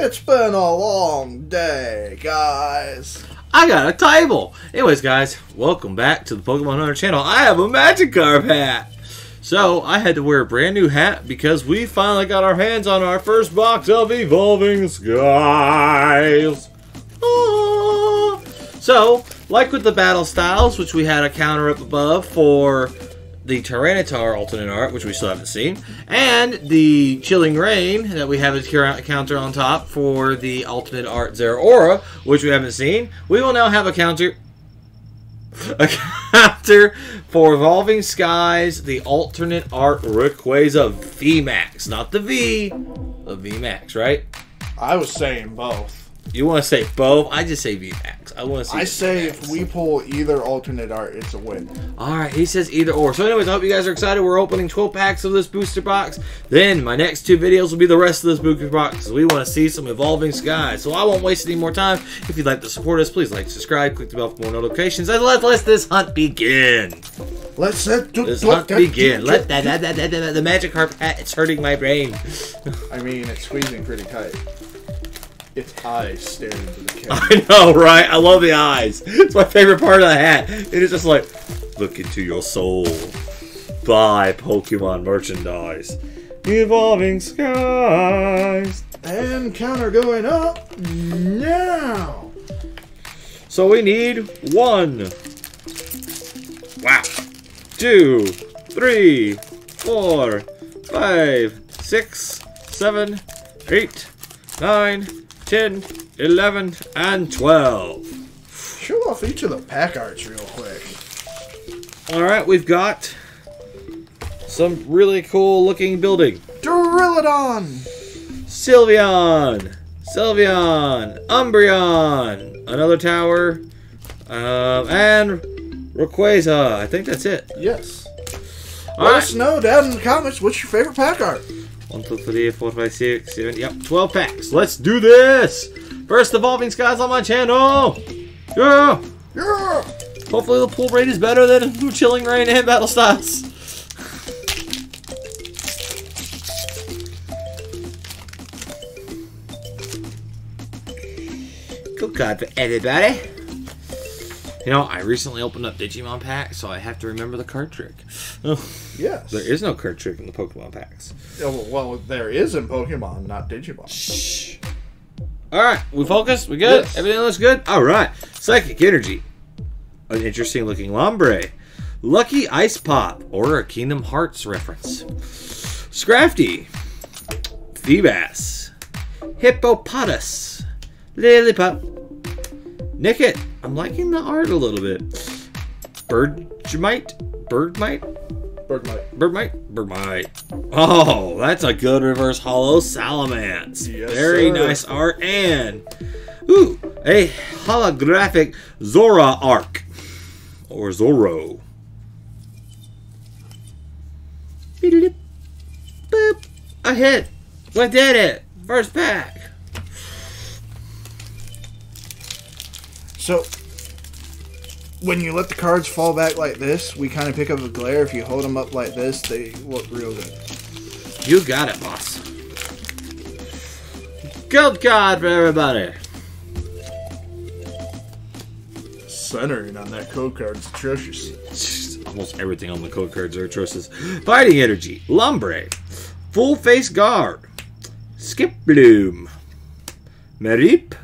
It's been a long day, guys. I got a table. Anyways, guys, welcome back to the Pokemon Hunter channel. I have a Magikarp hat. So, I had to wear a brand new hat because we finally got our hands on our first box of Evolving Skies. Ah. So, like with the Battle Styles, which we had a counter up above for the Tyranitar alternate art, which we still haven't seen, and the Chilling Reign that we have a counter on top for the alternate art Zeraora, which we haven't seen. We will now have a counter. A counter for Evolving Skies, the alternate art Rayquaza VMAX. Not the V, the VMAX, right? I was saying both. You want to say both? I just say VMAX. I want to say. I say if we pull either alternate art, it's a win. All right, he says either or. So, anyways, I hope you guys are excited. We're opening 12 packs of this booster box. Then my next two videos will be the rest of this booster box. We want to see some evolving skies. So I won't waste any more time. If you'd like to support us, please like, subscribe, click the bell for more notifications, and let let this hunt begin. Let's let this hunt begin. Let that, that, that, that, that the Magikarp hat. Uh, it's hurting my brain. I mean, it's squeezing pretty tight its eyes staring into the camera. I know, right? I love the eyes. It's my favorite part of the hat. It is just like, look into your soul. Buy Pokemon merchandise. Evolving skies. And counter going up now. So we need one. Wow. Two, three, four, five, six, seven, eight, nine, 10, 11, and 12. Show off each of the pack arts real quick. Alright, we've got some really cool looking building. Duraludon! Sylveon! Sylveon! Umbreon! Another tower. Um, and Rayquaza. I think that's it. Yes. All Let right. us know down in the comments what's your favorite pack art. 1, 2, 3, 4, 5, 6, 7, yep, 12 packs. Let's do this! First Evolving Skies on my channel! Yeah! Yeah! Hopefully the pull rate is better than Chilling Reign and Battle Styles. Good card for everybody. You know, I recently opened up Digimon packs, so I have to remember the card trick. Oh. yes. There is no card trick in the Pokemon packs. Oh, well, there is in Pokemon, not Digimon. Shh. Alright, we focused? We good? Yes. Everything looks good? Alright. Psychic Energy. An interesting looking Lombre. Lucky Ice Pop, or a Kingdom Hearts reference. Scrafty. Feebas. Hippopotas. Lillipup. Nickit. I'm liking the art a little bit. Birdmite? Birdmite? Birdmite. Birdmite? Birdmite. Oh, that's a good reverse hollow Salamence. Yes, Very sir. nice art. And, ooh, a holographic Zora arc. Or Zoro. Boop. A hit. We did it. First pack. So, when you let the cards fall back like this, we kind of pick up a glare. If you hold them up like this, they look real good. You got it, boss. Gold card for everybody. Centering on that code card is atrocious. Almost everything on the code cards are atrocious. Fighting Energy, Lombre, Full Face Guard, Skip Bloom, Mareep,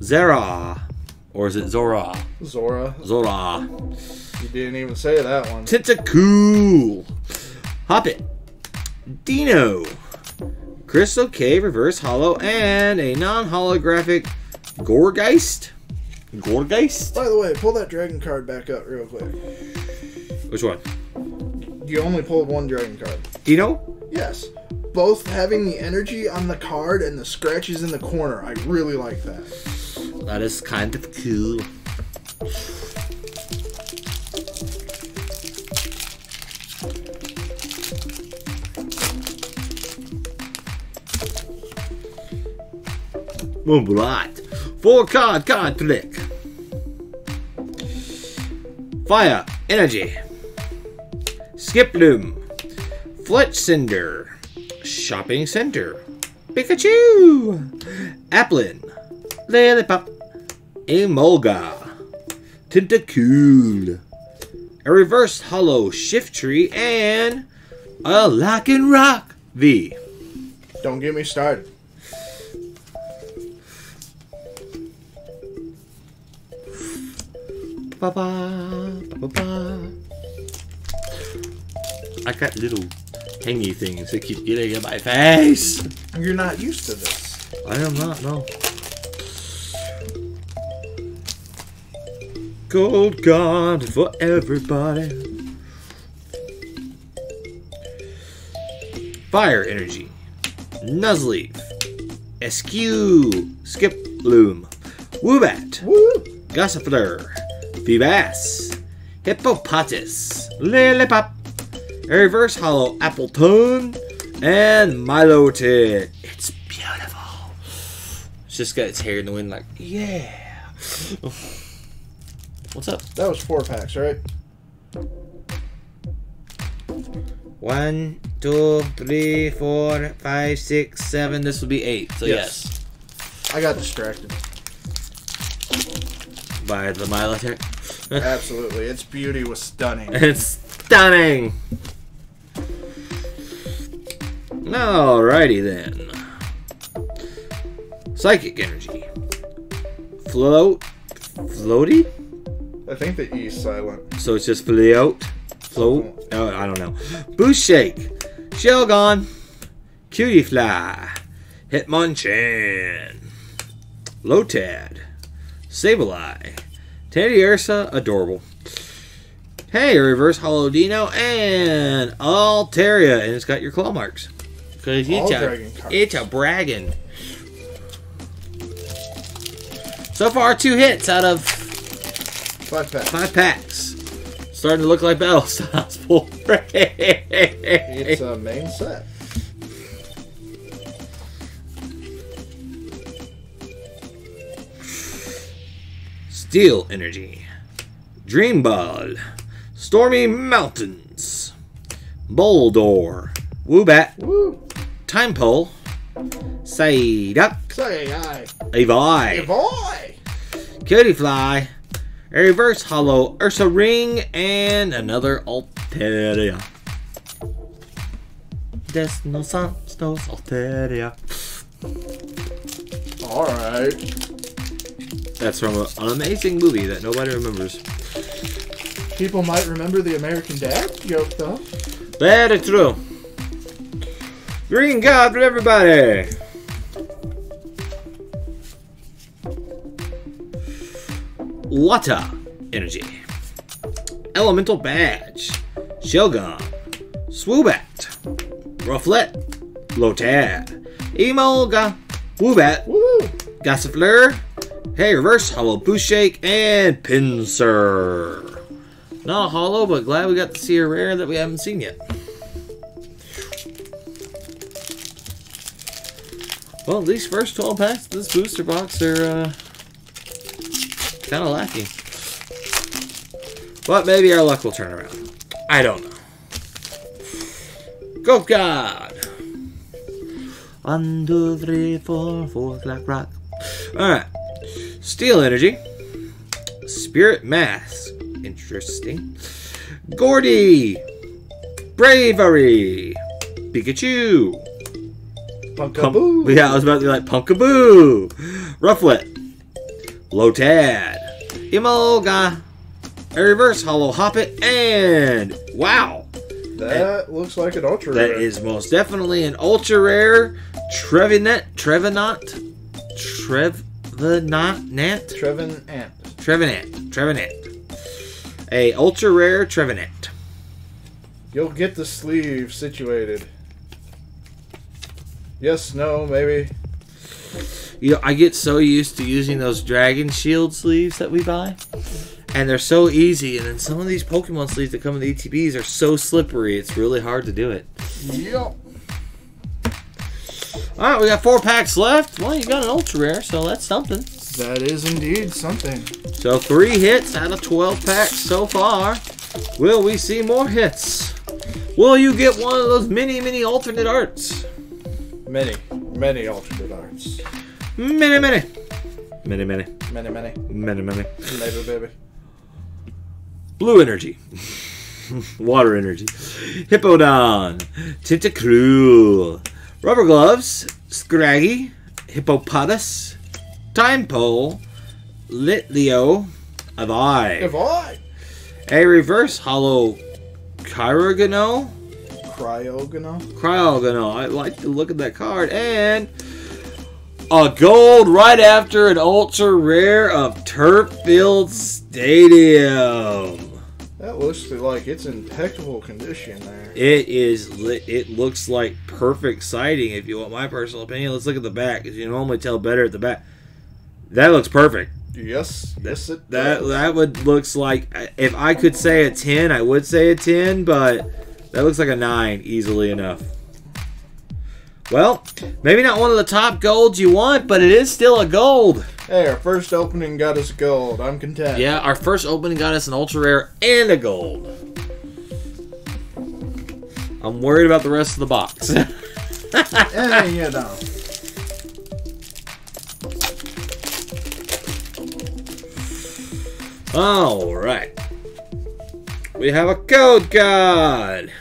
Zera, or is it Zora? Zora. Zora. You didn't even say that one. Tentacool. it. Deino. Crystal Cave Reverse Hollow and a non-holographic Gourgeist. Gourgeist? By the way, pull that dragon card back up real quick. Which one? You only pulled one dragon card. Deino? Yes. Both having the energy on the card and the scratches in the corner. I really like that. That is kind of cool. Moonblight. Four card card trick. Fire. Energy. Skiploom. Fletch Cinder. Shopping Center. Pikachu! Applin. Lillipup. Emolga. Tentacool. A reverse hollow Shiftry and a Lycanroc V. Don't get me started. Ba ba ba ba. I got little hangy things that keep getting in my face. You're not used to this. I am not, no. Gold gone for everybody. Fire energy. Nuzleaf. Eskew. Skip Loom. Woobat. Woo! Gossifleur. Feebas. Hippopotas. Lillipup. A reverse hollow Appletun. And Milotic. It's beautiful. It's just got its hair in the wind like, yeah. What's up? That was four packs, right? One, two, three, four, five, six, seven. This will be eight. So Yes. yes. I got distracted. By the Milotic. Absolutely. Its beauty was stunning. It's stunning. Alrighty then. Psychic energy. Float. Floaty? I think the E is silent. So it's just float. Float. Oh, I don't know. Boost shake. shell Shelgon. Cutiefly. Hitmonchan. Lotad. Sableye. Teddiursa. Adorable. Hey, reverse hollow Deino and Altaria, and it's got your claw marks. Cause it's All a, it's a bragging. So far, two hits out of Five packs. five packs. Starting to look like battle styles. Full It's a main set. Steel Energy, Dream Ball, Stormy Mountains, Boldore, Woobat, Woo! Tympole, Psyduck, Say aye. Hey, boy! Cutiefly, a Reverse Hollow Ursaring, and another Altaria. Des no Alteria. Alright. That's from a, an amazing movie that nobody remembers. People might remember the American Dad joke, though. Very true. Green God for everybody. Water energy. Elemental badge. Shogun. Swoobat. Rufflet. Lotad. Emolga. Woobat. Woo! Gossifleur. Hey, reverse hollow boost shake and Pinsir. Not a hollow, but glad we got to see a rare that we haven't seen yet. Well, these first 12 packs of this booster box are uh, kind of lacking. But maybe our luck will turn around. I don't know. Go God! One, two, three, four, four, black rock. Alright. Steel Energy. Spirit mass. Interesting. Gordy. Bravery. Pikachu. Pump- Punkaboo! yeah, I was about to be like Punkaboo. Rufflet. Lotad. Emolga. A reverse hollow Hoppip and wow. That looks like an ultra That rare. is most definitely an ultra rare Trevinet Trevenant Trevenant Nant Trevin Trevenant Trevenant. A ultra rare Trevenant. You'll get the sleeve situated. Yes, no, maybe. You know, I get so used to using those dragon shield sleeves that we buy. And they're so easy, and then some of these Pokemon sleeves that come in the ETBs are so slippery, it's really hard to do it. Yep. Alright, we got four packs left. Well, you got an ultra rare, so that's something. That is indeed something. So three hits out of 12 packs so far. Will we see more hits? Will you get one of those mini, mini alternate arts? Many. Many alternate arts. Many, many. Many, many. Many, many. Many, many. Maybe, baby. Blue energy. Water energy. Hippowdon. Tentacruel. Rubber gloves. Scraggy. Hippopotas. Tympole. Litleo. Avai. If I A reverse hollow Cryogonal. Cryogonal. Cryogonal. I like to look at that card. And a gold right after an ultra rare of Turf Turffield Stadium. That looks like it's in impeccable condition there. It is. It looks like perfect sighting. If you want my personal opinion, let's look at the back. Because you normally tell better at the back. That looks perfect. Yes, yes, it That does. that would looks like if I could say a ten, I would say a ten, but that looks like a nine easily enough. Well, maybe not one of the top golds you want, but it is still a gold. Hey, our first opening got us gold. I'm content. Yeah, our first opening got us an ultra rare and a gold. I'm worried about the rest of the box. Hey, you know. All right. We have a code card.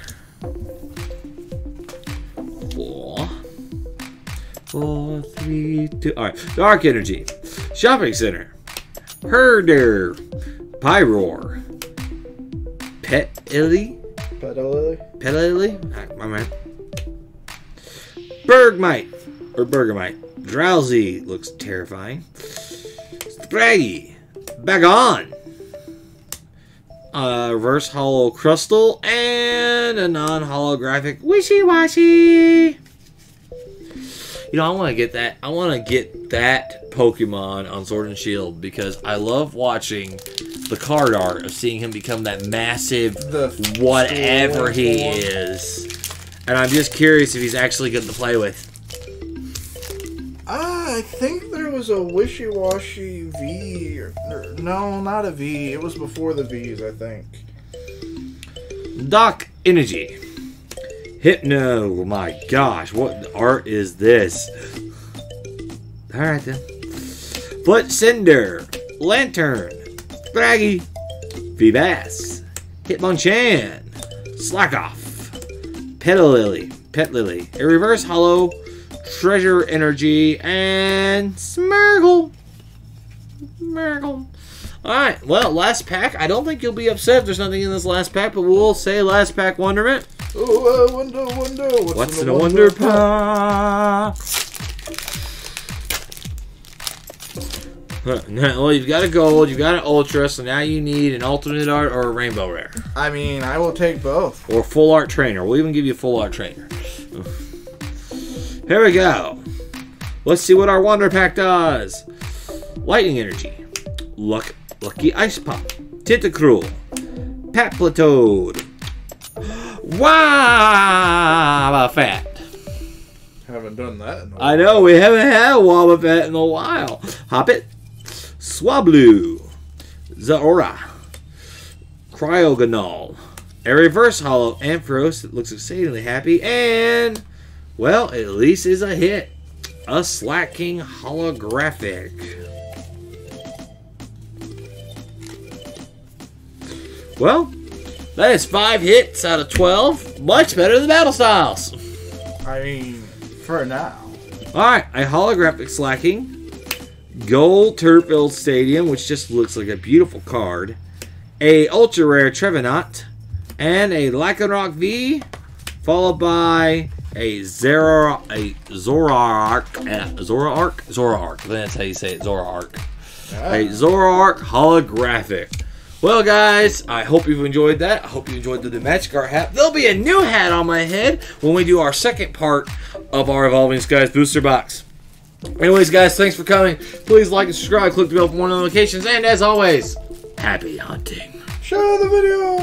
Four. Four, three, two. All right. Dark Energy. Shopping Center. Herdier. Pyroar. Pet Illy. Pet Illy? Ah, My man. Bergmite. Or Bergamite. Drowzee looks terrifying. Braggy. Bagon. A reverse hollow crystal and a non-holographic Wishiwashi. You know, I want to get that. I want to get that Pokemon on Sword and Shield because I love watching the card art of seeing him become that massive The whatever he is. And I'm just curious if he's actually good to play with. Ah, I think there was a Wishiwashi V. Or, or- no, not a V. It was before the V's, I think. Doc Energy. Hypno. My gosh, what art is this? Alright then. Foot Cinder. Lanturn. Braggy. Feebas. Hitmonchan. Slakoth. Petalily. Pet Lily. A reverse hollow. Treasure Energy. And Smirgle. Smirgle. Alright, well, last pack. I don't think you'll be upset if there's nothing in this last pack, but we'll say last pack wonderment. Oh, uh, window, window. What's, What's in a wonder pack? Huh, Well, you've got a gold, you've got an ultra, so now you need an alternate art or a rainbow rare. I mean, I will take both. Or full art trainer. We'll even give you a full art trainer. Here we go. Let's see what our wonder pack does. Lightning energy. Luck lucky ice pop. Tentacruel. Palpitoad. Wow, fat. Haven't done that in a while. I know we haven't had a Wobbuffet in a while. Hoppip, Swablu, Zaora, Cryogonal, a reverse hollow Ampharos that looks exceedingly happy, and well, at least is a hit. A Slaking holographic. Well, that is five hits out of twelve. Much better than Battle Styles. I mean, for now. Alright, a holographic Slaking. Gold Turffield Stadium, which just looks like a beautiful card. A ultra rare Trevenant. And a Lycanroc V. Followed by a Zera a Zoroark. Uh, Zoroark? Zoroark. That's how you say it. Zoroark. Ah, A Zoroark holographic. Well, guys, I hope you've enjoyed that. I hope you enjoyed the Art hat. There'll be a new hat on my head when we do our second part of our Evolving Skies booster box. Anyways, guys, thanks for coming. Please like and subscribe, click the bell for more notifications, and as always, happy hunting. Share the video!